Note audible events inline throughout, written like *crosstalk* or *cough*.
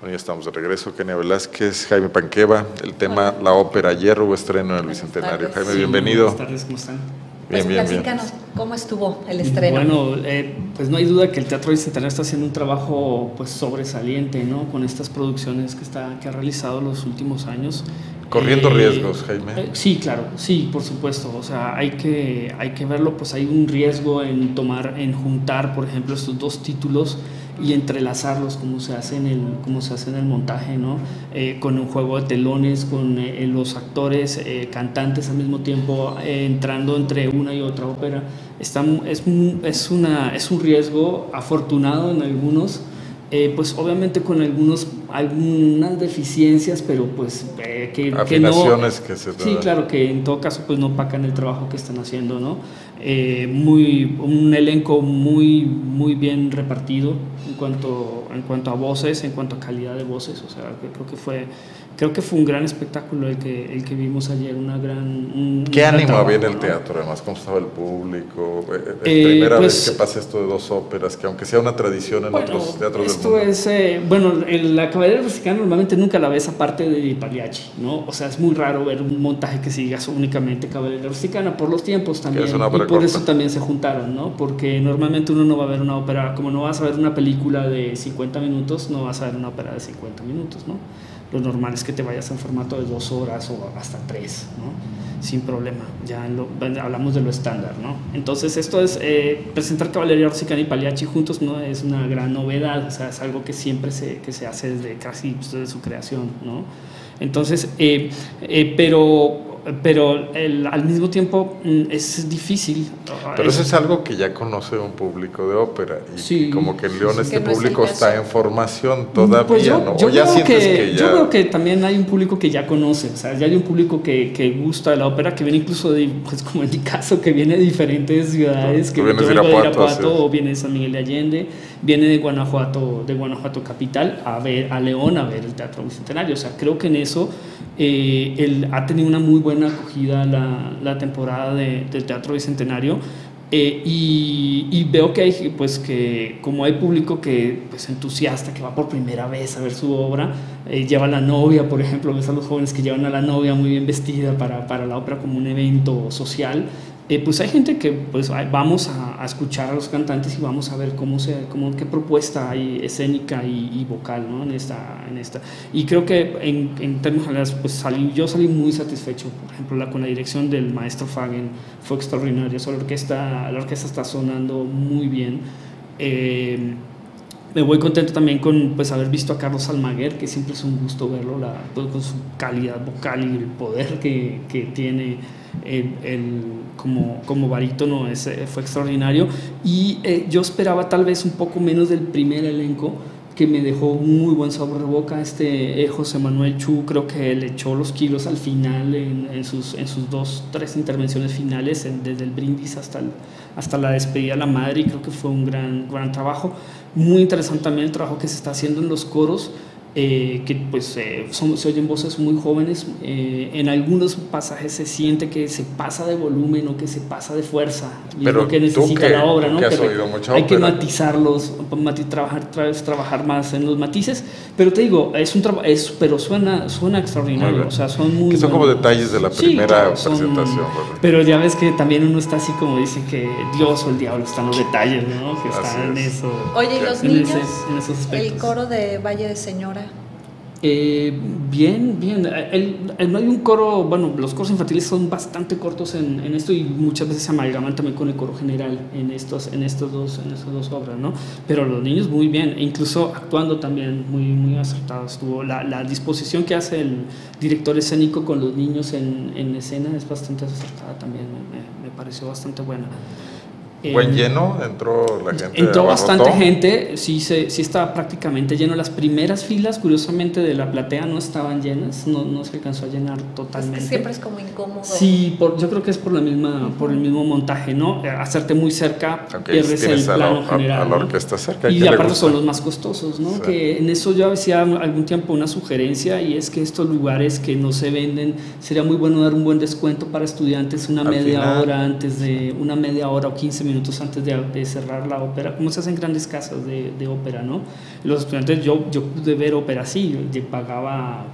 Bueno, ya estamos de regreso. Kenia Velázquez, Jaime Panqueva, el tema La Ópera. Ayer hubo estreno en el Bicentenario. Jaime, bienvenido. Buenas tardes, ¿cómo están? Bien, pues bien, bien. ¿cómo estuvo el estreno? Bueno, eh, pues no hay duda que el Teatro Bicentenario está haciendo un trabajo pues sobresaliente, ¿no? Con estas producciones que está que ha realizado los últimos años. Corriendo Eh, riesgos, Jaime. eh, sí, claro, sí, por supuesto. O sea, hay que hay que verlo. Pues hay un riesgo en tomar, en juntar, por ejemplo, estos dos títulos y entrelazarlos como se hace en el como se hace en el montaje no Eh, con un juego de telones con eh, los actores eh, cantantes al mismo tiempo entrando entre una y otra ópera. Está es, es una es un riesgo afortunado en algunos eh, pues obviamente con algunos algunas deficiencias pero pues eh, que, que no Afinaciones que se Sí, claro, que en todo caso pues no opacan el trabajo que están haciendo, ¿no? Eh, muy, un elenco muy, muy bien repartido en cuanto, en cuanto a voces, en cuanto a calidad de voces, o sea, creo que fue, creo que fue un gran espectáculo el que, el que vimos ayer, una gran... un- un ¿Qué gran ánimo había en el teatro, además? ¿Cómo estaba el público? Eh, eh, Eh, primera pues- vez que pasa esto de dos óperas, que aunque sea una tradición en Bueno, otros teatros del esto mundo. es, eh, bueno, en la caballería mexicana normalmente nunca la ves aparte de Pagliacci, ¿no? O sea, es muy raro ver un montaje que siga únicamente caballería rusticana por los tiempos también. es una y por corta. eso también se juntaron, ¿no? Porque normalmente uno no va a ver una ópera, como no vas a ver una película de 50 minutos, no vas a ver una ópera de 50 minutos, ¿no? Lo normal es que te vayas en formato de dos horas o hasta tres, ¿no? Sin problema. Ya lo- hablamos de lo estándar, ¿no? Entonces, esto es eh, presentar Caballería Rusticana y Pagliacci juntos, ¿no? Es una gran novedad, o sea, es algo que siempre se, que se hace desde casi pues, desde su creación, ¿no? Entonces, eh, eh, pero, pero el- al mismo tiempo mm, es difícil. Pero Es- eso es algo que ya conoce un público de ópera. Y Sí. como que en León Sí, este no público está en formación todavía, Pues yo, ¿no? yo o ya creo sientes que, que, ya... yo creo que también hay un público que ya conoce, o sea, ya hay un público que, que gusta de la ópera, que viene incluso de, pues como en mi caso, que viene de diferentes ciudades, Tú que vienes yo de Irapuato, es. o viene de San Miguel de Allende, viene de Guanajuato, de Guanajuato capital, a ver a León a ver el Teatro Bicentenario, o sea, creo que en eso eh, él ha tenido una muy buena acogida la, la temporada de- del Teatro Bicentenario. Eh, y, y veo que hay, pues que como hay público que pues entusiasta, que va por primera vez a ver su obra, eh, lleva a la novia, por ejemplo, ves a los jóvenes que llevan a la novia muy bien vestida para, para la ópera como un evento social, eh, pues hay gente que pues vamos a, escuchar a los cantantes y vamos a ver cómo se, cómo, qué propuesta hay escénica y, vocal ¿no? en, esta, en esta. Y creo que en, en términos generales, pues salí, yo salí muy satisfecho, por ejemplo, con la dirección del maestro Fagen fue extraordinario, la, orquesta, la orquesta está sonando muy bien. Eh, me voy contento también con pues haber visto a Carlos Almaguer, que siempre es un gusto verlo, la, con su calidad vocal y el poder que, que tiene el, como, como barítono, fue extraordinario. Y eh, yo esperaba tal vez un poco menos del primer elenco, que me dejó muy buen sabor de boca. Este eh, José Manuel Chu creo que le echó los kilos al final en, sus, en sus dos, tres intervenciones finales, desde el brindis hasta, hasta la despedida a la madre, y creo que fue un gran, gran trabajo. Muy interesante también el trabajo que se está haciendo en los coros. Eh, que pues eh, son- se oyen voces muy jóvenes, eh, en algunos pasajes se siente que se pasa de volumen o que se pasa de fuerza, y es Pero lo que necesita que- la obra, ¿no? que has oído mucha hay que ópera. matizarlos, mati- trabajar, tra- trabajar más en los matices, pero te digo, es un trabajo, es, pero suena, suena extraordinario, o sea, son muy Que son como buenos. detalles de la Sí, primera claro, son- presentación. ¿verdad? Pero ya ves que también uno está así como dicen que Dios o el diablo están los detalles, ¿no? Que Así está en es. eso. Oye, ¿y los en niños? ese- en esos el coro de Valle de Señora. Eh, bien, bien. El- el- no hay un coro, bueno, los coros infantiles son bastante cortos en, en esto y muchas veces se amalgaman también con el coro general en estos, en estos dos, en estas dos obras, ¿no? Pero los niños muy bien, e incluso actuando también muy, muy acertados. Estuvo la, la disposición que hace el director escénico con los niños en, en escena es bastante acertada también, me, me pareció bastante buena. Buen Eh, lleno, entró la gente. Entró bastante gente, sí, se, sí estaba prácticamente lleno. Las primeras filas, curiosamente, de la platea no estaban llenas, no, no se alcanzó a llenar Es totalmente. que siempre es como incómodo. Sí, por, yo creo que es por la misma, por el mismo montaje, ¿no? Eh, Hacerte muy cerca, Ok, pierdes el tienes a la, plano a- general. a la orquesta cerca. Y ¿quién le aparte son los más costosos, ¿no? Sí. Que en eso yo hacía algún tiempo una sugerencia y es que estos lugares que no se venden, sería muy bueno dar un buen descuento para estudiantes una Al media final. hora antes de, una media hora o 15 minutos minutos antes de, de, cerrar la ópera, como se hace en grandes casas de, de ópera, ¿no? Los estudiantes, yo, yo pude ver ópera así, yo pagaba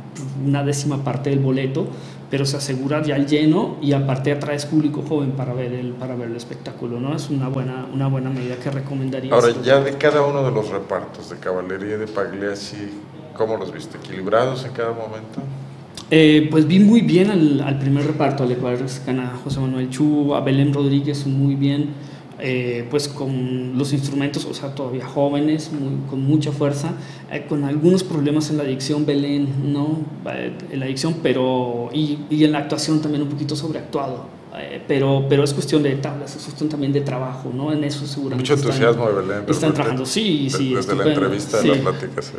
una décima parte del boleto, pero se asegura ya el lleno y aparte atraes público joven para ver el, para ver el espectáculo, ¿no? Es una buena, una buena medida que recomendaría. Ahora, ya de cada uno de los repartos de Caballería de Pagliacci, ¿cómo los viste? ¿Equilibrados en cada momento? Eh, pues vi muy bien al, al primer reparto, al a José Manuel Chu, a Belén Rodríguez muy bien, eh, pues con los instrumentos, o sea, todavía jóvenes, muy, con mucha fuerza, eh, con algunos problemas en la adicción, Belén, ¿no? Eh, en la adicción, pero, y, y, en la actuación también un poquito sobreactuado. pero, pero es cuestión de tablas, es cuestión también de trabajo, ¿no? En eso seguramente. Mucho entusiasmo están, de Belén. Están trabajando, sí, sí. Desde la entrevista, sí. la plática, sí.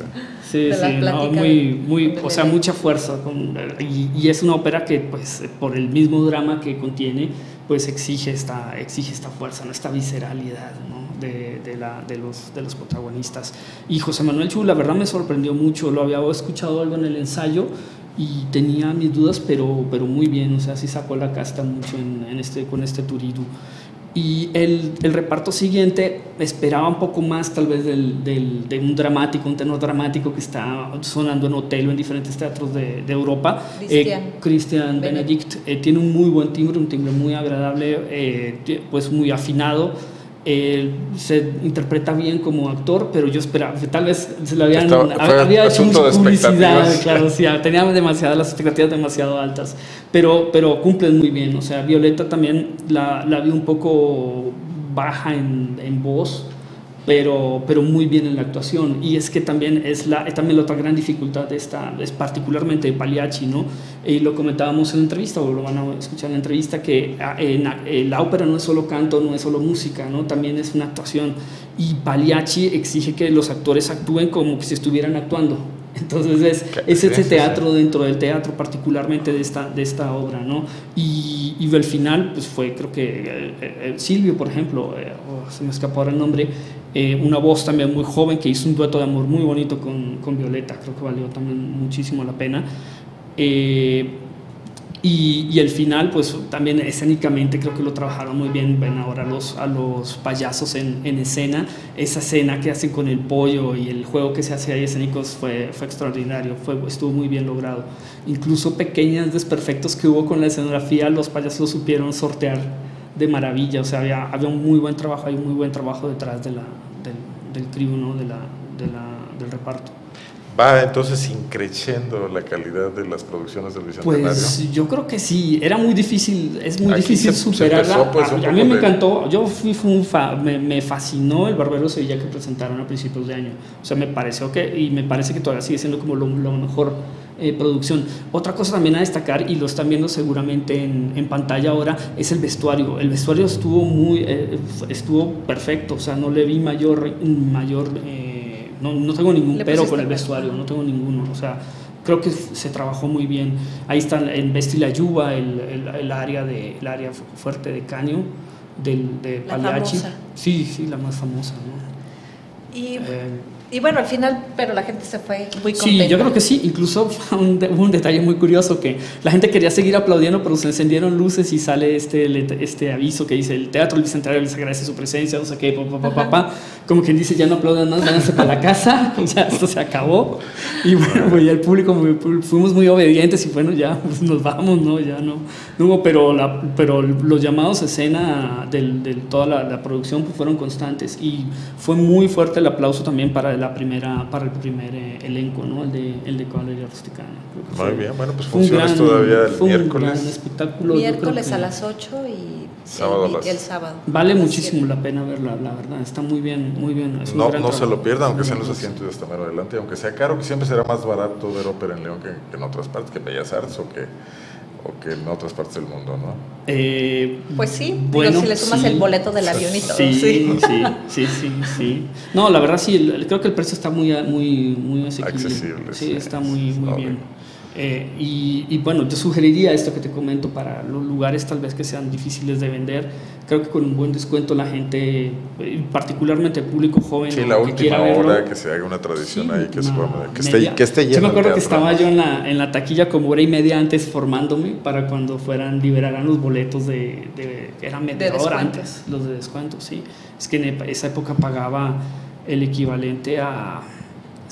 Sí, de sí, no, muy, muy, o sea, mucha fuerza. Con, y, y, es una ópera que, pues, por el mismo drama que contiene, pues exige esta, exige esta fuerza, ¿no? esta visceralidad ¿no? de, de, la, de, los, de los protagonistas. Y José Manuel Chu, la verdad me sorprendió mucho, lo había escuchado algo en el ensayo y tenía mis dudas, pero, pero muy bien, o sea, sí sacó la casta mucho en, este, con este Turidu. Y el, el, reparto siguiente esperaba un poco más tal vez del, del, de un dramático, un tenor dramático que está sonando en Otelo en diferentes teatros de, de Europa. Christian, eh, Christian Benedict eh, tiene un muy buen timbre, un timbre muy agradable, eh, pues muy afinado. Se interpreta bien como actor, pero yo esperaba, tal vez se lo habían, Estaba, había hecho mucha publicidad, claro, sí, *laughs* tenía demasiadas las expectativas demasiado altas, pero, pero cumplen muy bien, o sea, Violeta también la, la vi un poco baja en, en voz, pero, pero muy bien en la actuación. Y es que también es la, también la otra gran dificultad de esta, es particularmente de Pagliacci, ¿no? Y lo comentábamos en la entrevista, o lo van a escuchar en la entrevista, que en, en la ópera no es solo canto, no es solo música, ¿no? También es una actuación. Y Pagliacci exige que los actores actúen como que si estuvieran actuando. *laughs* Entonces es, es ese teatro dentro del teatro, particularmente de esta, de esta obra, ¿no? Y, y al final, pues fue, creo que eh, eh, Silvio, por ejemplo, eh, oh, se me escapó ahora el nombre, eh, una voz también muy joven que hizo un dueto de amor muy bonito con, con Violeta, creo que valió también muchísimo la pena. Eh, y, y, el final, pues también escénicamente creo que lo trabajaron muy bien. Ven ahora los, a los payasos en, en, escena. Esa escena que hacen con el pollo y el juego que se hace ahí escénicos fue, fue extraordinario, fue, estuvo muy bien logrado. Incluso pequeños desperfectos que hubo con la escenografía, los payasos supieron sortear de maravilla. O sea, había, había un muy buen trabajo, hay un muy buen trabajo detrás de la, del, del crew, ¿no? de la, de la, del reparto. Va entonces increciendo la calidad de las producciones del Bicentenario. Pues yo creo que sí, era muy difícil, es muy Aquí difícil se, superarla. Se empezó, pues, a, a, mí me de... encantó, yo fui, fui un fa, me, me, fascinó el Barbero Sevilla que presentaron a principios de año. O sea, me pareció que, y me parece que todavía sigue siendo como lo, lo mejor eh, producción. Otra cosa también a destacar, y lo están viendo seguramente en, en pantalla ahora, es el vestuario. El vestuario estuvo muy, eh, estuvo perfecto, o sea, no le vi mayor, mayor eh, no, no, tengo ningún pero con el vestuario, no tengo ninguno. O sea, creo que se trabajó muy bien. Ahí está en Vesti la Yuba, el, el, el, área de, el área fuerte de Caño, del, de Pagliacci. Sí, sí, la más famosa. ¿no? Y, eh, y, bueno, al final, pero la gente se fue muy contenta. Sí, yo creo que sí. Incluso un, un, detalle muy curioso que la gente quería seguir aplaudiendo, pero se encendieron luces y sale este, este aviso que dice el Teatro Bicentenario les agradece su presencia, no sé qué, papá, papá, papá como quien dice, ya no aplaudan más, váyanse para la casa, *laughs* ya esto se acabó. Y bueno, pues ya el público fuimos muy obedientes y bueno, ya pues nos vamos, ¿no? Ya no, no hubo, pero, la, pero los llamados a escena de del, toda la, la, producción pues fueron constantes y fue muy fuerte el aplauso también para, la primera, para el primer eh, elenco, ¿no? El de, el de Caballería Rusticana. Muy fue, bien, bueno, pues funciones todavía el miércoles. Un espectáculo. Miércoles a las 8 y sábado el, el, sábado. Vale muchísimo la pena verla, la verdad, está muy bien, muy bien. Es no no se lo pierda, aunque sean los asientos de hasta mero adelante, aunque sea caro, que siempre será más barato ver ópera en León que, que en otras partes, que en Bellas Artes o que, o que en otras partes del mundo, ¿no? Eh, pues sí, bueno, si le sumas sí, el boleto del avión y todo. Sí, sí, sí, sí, sí, sí. No, la verdad sí, creo que el precio está muy, muy, muy asequible. accesible. Sí, está muy, muy no, bien. Eh, y, y, bueno, yo sugeriría esto que te comento para los lugares tal vez que sean difíciles de vender. Creo que con un buen descuento la gente, eh, particularmente el público joven, sí, la que última quiera hora verlo, que se haga una tradición Sí, ahí, que, se pueda- que, esté, que esté lleno. Yo me acuerdo que estaba yo en la, en la taquilla como hora y media antes formándome para cuando fueran, liberaran los boletos de, de eran media De hora antes, los de descuento, sí. Es que en esa época pagaba el equivalente a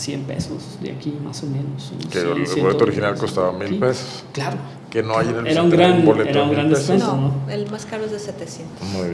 100 pesos de aquí, más o menos. Que el 100, boleto 110 original costaba mil pesos. Claro. Que no hay en el Era un gran- boleto era un gran pesos. descuento. No, ¿no? el más caro es de 700. Muy bien.